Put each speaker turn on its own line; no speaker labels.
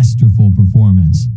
masterful performance.